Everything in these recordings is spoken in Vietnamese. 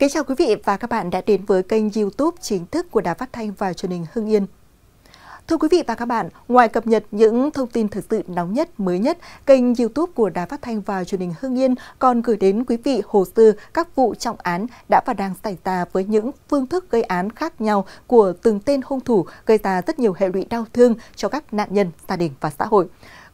Kính chào quý vị và các bạn đã đến với kênh YouTube chính thức của Đài Phát thanh và Truyền hình Hưng Yên. Thưa quý vị và các bạn, ngoài cập nhật những thông tin thực sự nóng nhất, mới nhất, kênh YouTube của Đài Phát thanh và Truyền hình Hưng Yên còn gửi đến quý vị hồ sơ các vụ trọng án đã và đang xảy ra với những phương thức gây án khác nhau của từng tên hung thủ gây ra rất nhiều hệ lụy đau thương cho các nạn nhân, gia đình và xã hội.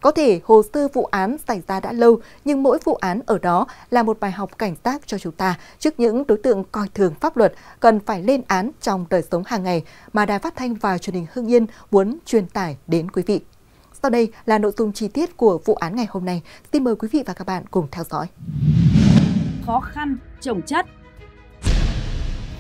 Có thể hồ sơ vụ án xảy ra đã lâu, nhưng mỗi vụ án ở đó là một bài học cảnh giác cho chúng ta trước những đối tượng coi thường pháp luật cần phải lên án trong đời sống hàng ngày mà Đài Phát thanh và Truyền hình Hưng Yên muốn truyền tải đến quý vị. Sau đây là nội dung chi tiết của vụ án ngày hôm nay. Xin mời quý vị và các bạn cùng theo dõi. Khó khăn, trồng chất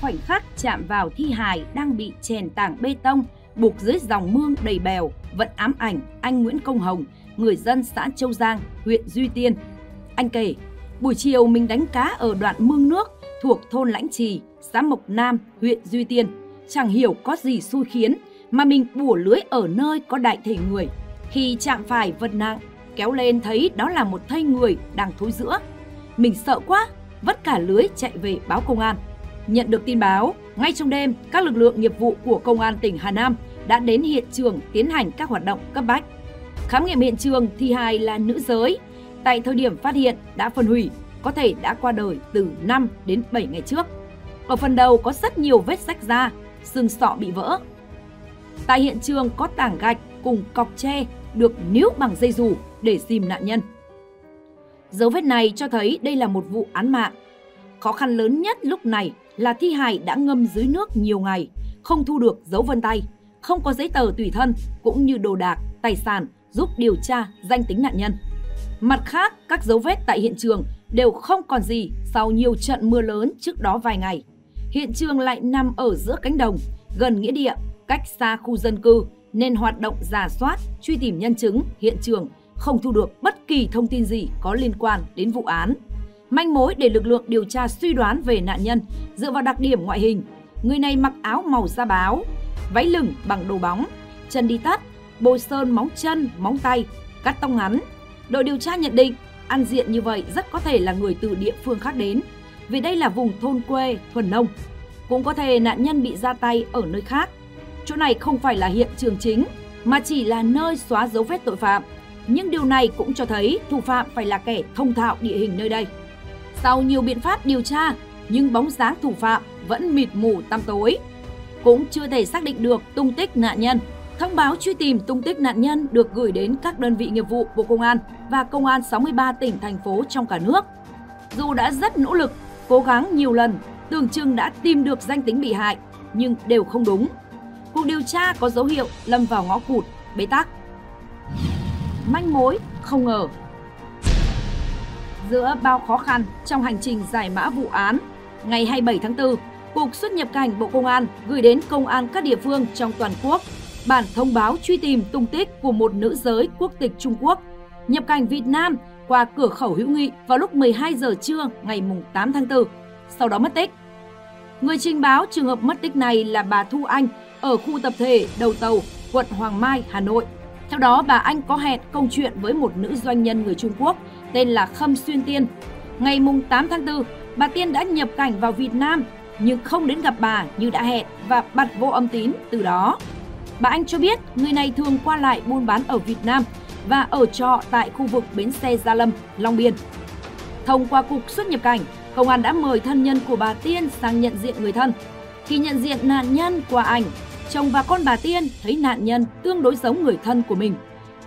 Khoảnh khắc chạm vào thi hài đang bị chèn tảng bê tông buộc dưới dòng mương đầy bèo vẫn ám ảnh anh Nguyễn Công Hồng, người dân xã Châu Giang, huyện Duy Tiên. Anh kể, buổi chiều mình đánh cá ở đoạn mương nước thuộc thôn Lãnh Trì, xã Mộc Nam, huyện Duy Tiên. Chẳng hiểu có gì xui khiến mà mình bủa lưới ở nơi có đại thể người. Khi chạm phải vật nặng, kéo lên thấy đó là một thây người đang thối giữa. Mình sợ quá, vất cả lưới chạy về báo công an. Nhận được tin báo, ngay trong đêm, các lực lượng nghiệp vụ của Công an tỉnh Hà Nam đã đến hiện trường tiến hành các hoạt động cấp bách. Khám nghiệm hiện trường, thi hài là nữ giới. Tại thời điểm phát hiện đã phân hủy, có thể đã qua đời từ 5 đến 7 ngày trước. Ở phần đầu có rất nhiều vết rách da, xương sọ bị vỡ. Tại hiện trường có tảng gạch cùng cọc tre được níu bằng dây dù để dìm nạn nhân. Dấu vết này cho thấy đây là một vụ án mạng. Khó khăn lớn nhất lúc này là thi hài đã ngâm dưới nước nhiều ngày, không thu được dấu vân tay, không có giấy tờ tùy thân cũng như đồ đạc, tài sản giúp điều tra danh tính nạn nhân. Mặt khác, các dấu vết tại hiện trường đều không còn gì sau nhiều trận mưa lớn trước đó vài ngày. Hiện trường lại nằm ở giữa cánh đồng, gần nghĩa địa, cách xa khu dân cư nên hoạt động giả soát, truy tìm nhân chứng, hiện trường không thu được bất kỳ thông tin gì có liên quan đến vụ án. Manh mối để lực lượng điều tra suy đoán về nạn nhân dựa vào đặc điểm ngoại hình. Người này mặc áo màu da báo, váy lửng bằng đồ bóng, chân đi tắt, bôi sơn móng chân, móng tay, cắt tóc ngắn. Đội điều tra nhận định ăn diện như vậy rất có thể là người từ địa phương khác đến, vì đây là vùng thôn quê, thuần nông. Cũng có thể nạn nhân bị ra tay ở nơi khác. Chỗ này không phải là hiện trường chính, mà chỉ là nơi xóa dấu vết tội phạm. Nhưng điều này cũng cho thấy thủ phạm phải là kẻ thông thạo địa hình nơi đây. Sau nhiều biện pháp điều tra, nhưng bóng dáng thủ phạm vẫn mịt mù tăm tối. Cũng chưa thể xác định được tung tích nạn nhân. Thông báo truy tìm tung tích nạn nhân được gửi đến các đơn vị nghiệp vụ Bộ Công an và Công an 63 tỉnh, thành phố trong cả nước. Dù đã rất nỗ lực, cố gắng nhiều lần, tưởng chừng đã tìm được danh tính bị hại, nhưng đều không đúng. Cuộc điều tra có dấu hiệu lâm vào ngõ cụt, bế tắc. Manh mối không ngờ Giữa bao khó khăn trong hành trình giải mã vụ án, ngày 27 tháng 4, Cục xuất nhập cảnh Bộ Công an gửi đến công an các địa phương trong toàn quốc bản thông báo truy tìm tung tích của một nữ giới quốc tịch Trung Quốc nhập cảnh Việt Nam qua cửa khẩu hữu nghị vào lúc 12 giờ trưa ngày 8 tháng 4, sau đó mất tích. Người trình báo trường hợp mất tích này là bà Thu Anh ở khu tập thể Đầu Tàu, quận Hoàng Mai, Hà Nội. Theo đó, bà Anh có hẹn công chuyện với một nữ doanh nhân người Trung Quốc tên là Khâm Xuyên Tiên. Ngày 8 tháng 4, bà Tiên đã nhập cảnh vào Việt Nam nhưng không đến gặp bà như đã hẹn và bật vô âm tín từ đó. Bà Anh cho biết người này thường qua lại buôn bán ở Việt Nam và ở trọ tại khu vực bến xe Gia Lâm, Long Biên. Thông qua cục xuất nhập cảnh, công an đã mời thân nhân của bà Tiên sang nhận diện người thân. Khi nhận diện nạn nhân qua ảnh, chồng và con bà Tiên thấy nạn nhân tương đối giống người thân của mình.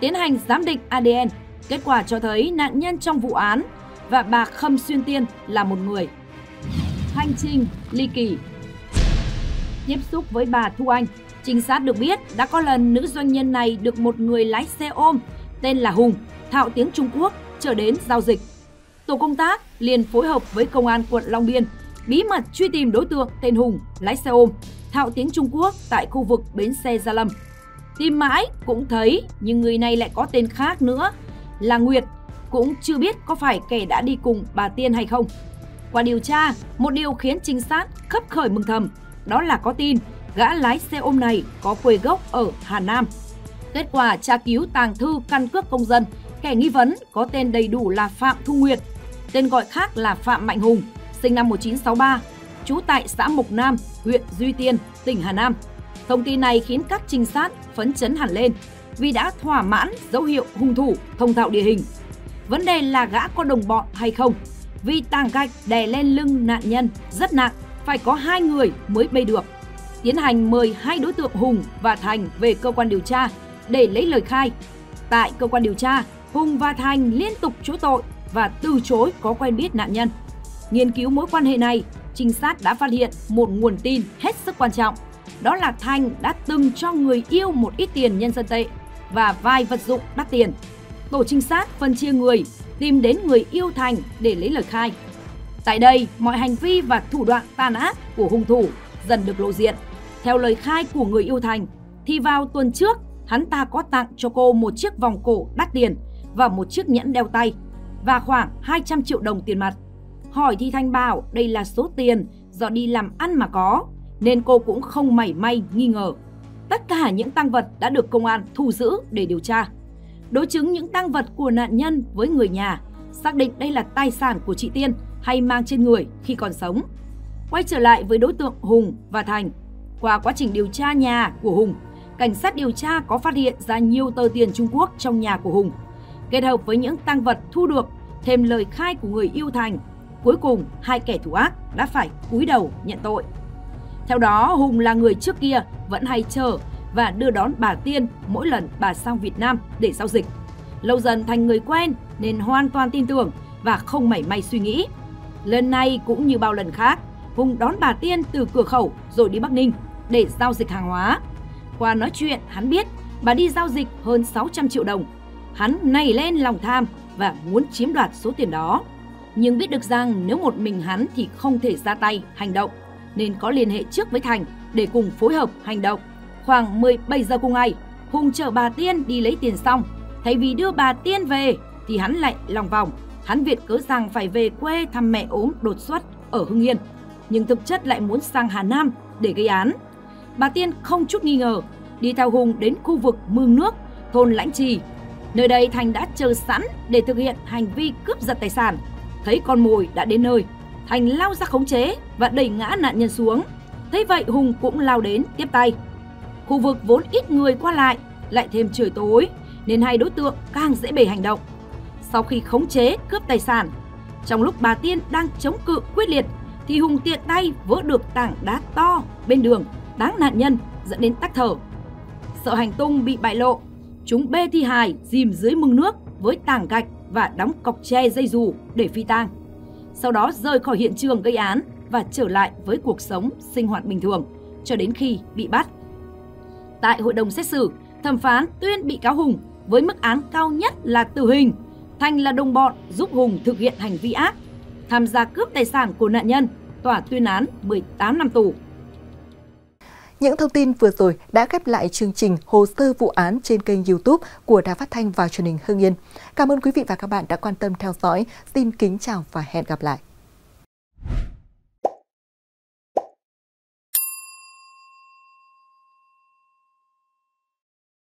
Tiến hành giám định ADN, kết quả cho thấy nạn nhân trong vụ án và bà Khâm Xuyên Tiên là một người. Hành trình ly kỳ Tiếp xúc với bà Thu Anh, trinh sát được biết đã có lần nữ doanh nhân này được một người lái xe ôm tên là Hùng, thạo tiếng Trung Quốc, trở đến giao dịch. Tổ công tác liền phối hợp với công an quận Long Biên bí mật truy tìm đối tượng tên Hùng, lái xe ôm, thạo tiếng Trung Quốc tại khu vực bến xe Gia Lâm. Tìm mãi cũng thấy nhưng người này lại có tên khác nữa là Nguyệt, cũng chưa biết có phải kẻ đã đi cùng bà Tiên hay không. Qua điều tra, một điều khiến trinh sát khấp khởi mừng thầm, đó là có tin gã lái xe ôm này có quê gốc ở Hà Nam. Kết quả tra cứu tàng thư căn cước công dân, kẻ nghi vấn có tên đầy đủ là Phạm Thu Nguyệt, tên gọi khác là Phạm Mạnh Hùng, sinh năm 1963, trú tại xã Mộc Nam, huyện Duy Tiên, tỉnh Hà Nam. Thông tin này khiến các trinh sát phấn chấn hẳn lên vì đã thỏa mãn dấu hiệu hung thủ thông thạo địa hình. Vấn đề là gã có đồng bọn hay không? Vì tàng gạch đè lên lưng nạn nhân rất nặng, phải có hai người mới bê được. Tiến hành mời hai đối tượng Hùng và Thành về cơ quan điều tra để lấy lời khai. Tại cơ quan điều tra, Hùng và Thành liên tục chối tội và từ chối có quen biết nạn nhân. Nghiên cứu mối quan hệ này, trinh sát đã phát hiện một nguồn tin hết sức quan trọng. Đó là Thành đã từng cho người yêu một ít tiền nhân dân tệ và vài vật dụng đắt tiền. Tổ trinh sát phân chia người, tìm đến người yêu Thành để lấy lời khai. Tại đây, mọi hành vi và thủ đoạn tàn ác của hung thủ dần được lộ diện. Theo lời khai của người yêu Thành, thì vào tuần trước, hắn ta có tặng cho cô một chiếc vòng cổ đắt tiền và một chiếc nhẫn đeo tay và khoảng 200 triệu đồng tiền mặt. Hỏi thì Thanh bảo đây là số tiền do đi làm ăn mà có, nên cô cũng không mảy may nghi ngờ. Tất cả những tăng vật đã được công an thu giữ để điều tra. Đối chứng những tăng vật của nạn nhân với người nhà, xác định đây là tài sản của chị Tiên hay mang trên người khi còn sống. Quay trở lại với đối tượng Hùng và Thành. Qua quá trình điều tra nhà của Hùng, cảnh sát điều tra có phát hiện ra nhiều tờ tiền Trung Quốc trong nhà của Hùng. Kết hợp với những tăng vật thu được, thêm lời khai của người yêu Thành, cuối cùng hai kẻ thủ ác đã phải cúi đầu nhận tội. Theo đó, Hùng là người trước kia vẫn hay chờ và đưa đón bà Tiên mỗi lần bà sang Việt Nam để giao dịch. Lâu dần thành người quen nên hoàn toàn tin tưởng và không mảy may suy nghĩ. Lần này cũng như bao lần khác, Hùng đón bà Tiên từ cửa khẩu rồi đi Bắc Ninh để giao dịch hàng hóa. Qua nói chuyện, hắn biết bà đi giao dịch hơn 600 triệu đồng. Hắn nảy lên lòng tham và muốn chiếm đoạt số tiền đó. Nhưng biết được rằng nếu một mình hắn thì không thể ra tay, hành động, nên có liên hệ trước với Thành để cùng phối hợp hành động. Khoảng 17 giờ cùng ngày, Hùng chở bà Tiên đi lấy tiền xong. Thay vì đưa bà Tiên về thì hắn lại lòng vòng. Hắn viện cớ rằng phải về quê thăm mẹ ốm đột xuất ở Hưng Yên. Nhưng thực chất lại muốn sang Hà Nam để gây án. Bà Tiên không chút nghi ngờ, đi theo Hùng đến khu vực mương nước, thôn Lãnh Trì. Nơi đây Thành đã chờ sẵn để thực hiện hành vi cướp giật tài sản. Thấy con mồi đã đến nơi, Thành lao ra khống chế và đẩy ngã nạn nhân xuống. Thế vậy Hùng cũng lao đến tiếp tay. Khu vực vốn ít người qua lại, lại thêm trời tối, nên hai đối tượng càng dễ bề hành động. Sau khi khống chế cướp tài sản, trong lúc bà Tiên đang chống cự quyết liệt, thì Hùng tiện tay vỡ được tảng đá to bên đường, đáng nạn nhân dẫn đến tắc thở. Sợ hành tung bị bại lộ, chúng bê thi hài dìm dưới mương nước với tảng gạch và đóng cọc tre dây dù để phi tang. Sau đó rời khỏi hiện trường gây án và trở lại với cuộc sống sinh hoạt bình thường cho đến khi bị bắt. Tại hội đồng xét xử, thẩm phán tuyên bị cáo Hùng với mức án cao nhất là tử hình. Thành là đồng bọn giúp Hùng thực hiện hành vi ác, tham gia cướp tài sản của nạn nhân, tòa tuyên án 18 năm tù. Những thông tin vừa rồi đã khép lại chương trình Hồ sơ vụ án trên kênh YouTube của Đài Phát thanh và Truyền hình Hưng Yên. Cảm ơn quý vị và các bạn đã quan tâm theo dõi. Xin kính chào và hẹn gặp lại.